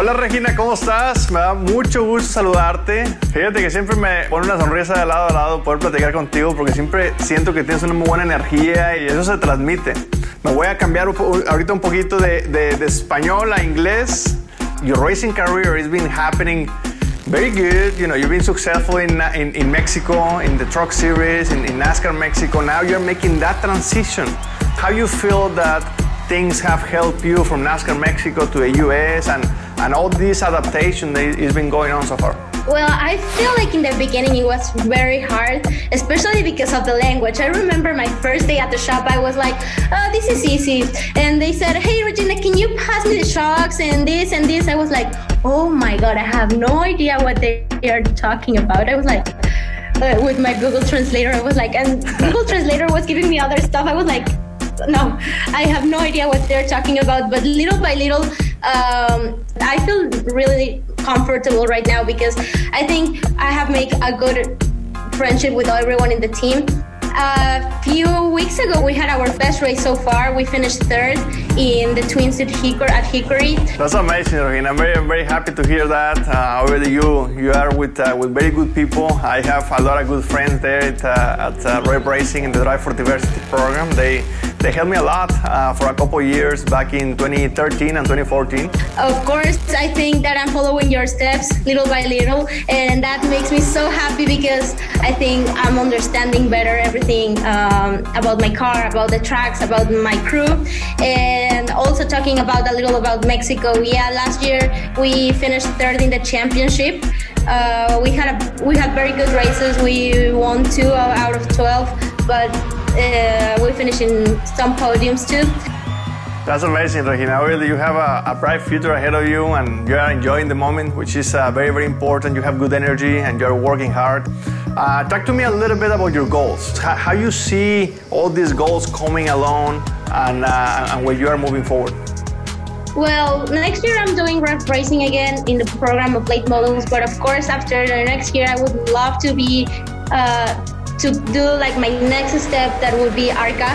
Hola Regina, ¿cómo estás? Me da mucho gusto saludarte. Fíjate que siempre me pone una sonrisa de lado a lado poder platicar contigo porque siempre siento que tienes una muy buena energía y eso se transmite. Me voy a cambiar ahorita un poquito de, de, de español a inglés. Your racing career has been happening very good. You know, you've been successful in, in, in Mexico, in the Truck Series, in, in NASCAR Mexico. Now you're making that transition. How you feel that things have helped you from NASCAR Mexico to the US and, and all this adaptation that has been going on so far? Well, I feel like in the beginning it was very hard, especially because of the language. I remember my first day at the shop, I was like, oh, this is easy. And they said, hey, Regina, can you pass me the shocks and this and this? I was like, oh my God, I have no idea what they are talking about. I was like, uh, with my Google Translator, I was like, and Google Translator was giving me other stuff. I was like, no, I have no idea what they're talking about. But little by little, um, I feel really comfortable right now because I think I have made a good friendship with everyone in the team. A few weeks ago, we had our best race so far. We finished third in the Twin Seat Hickory at Hickory. That's amazing, Regina. I'm very, very happy to hear that. Uh, already, you you are with uh, with very good people. I have a lot of good friends there at, uh, at uh, Rev Racing in the Drive for Diversity program. They they helped me a lot uh, for a couple years back in 2013 and 2014. Of course, I think that I'm following your steps little by little, and that makes me so happy because I think I'm understanding better everything um, about my car, about the tracks, about my crew, and also talking about a little about Mexico. Yeah, last year we finished third in the championship. Uh, we had a, we had very good races. We won two out of 12, but uh, we finished in some podiums too. That's amazing, Regina. Really, you have a, a, bright future ahead of you and you are enjoying the moment, which is uh, very, very important. You have good energy and you're working hard. Uh, talk to me a little bit about your goals. How, how you see all these goals coming along and, uh, and where you are moving forward. Well, next year I'm doing Rev Racing again in the program of late models, but of course, after the next year, I would love to be uh, to do like my next step that would be ARCA.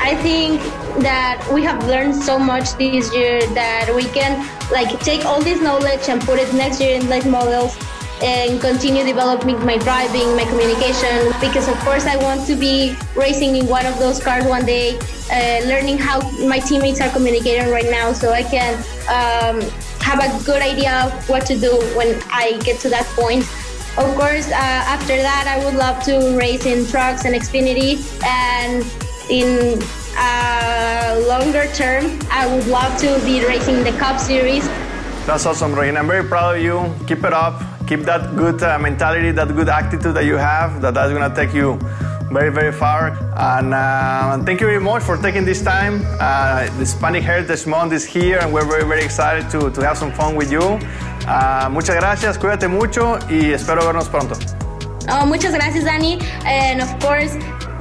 I think that we have learned so much this year that we can like take all this knowledge and put it next year in late models and continue developing my driving, my communication, because of course I want to be racing in one of those cars one day, uh, learning how my teammates are communicating right now so I can um, have a good idea of what to do when I get to that point. Of course, uh, after that, I would love to race in trucks and Xfinity. And in a longer term, I would love to be racing the Cup Series. That's awesome, Regina. I'm very proud of you. Keep it up. Keep that good uh, mentality, that good attitude that you have. That that's gonna take you very, very far. And uh, thank you very much for taking this time. Uh, the Hispanic Heritage Month is here, and we're very, very excited to, to have some fun with you. Uh, muchas gracias, cuídate mucho y espero vernos pronto. Oh, muchas gracias, Danny. And of course,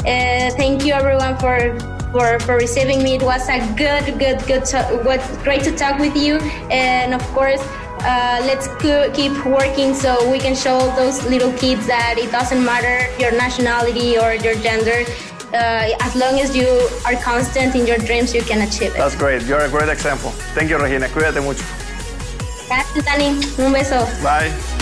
uh, thank you everyone for for, for receiving me. It was a good, good, good, what great to talk with you. And of course, uh, let's keep working so we can show those little kids that it doesn't matter your nationality or your gender. Uh, as long as you are constant in your dreams, you can achieve it. That's great. You're a great example. Thank you, Regina. Cuídate mucho. Gracias, Dani. Un beso. Bye.